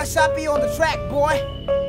I shot you on the track, boy.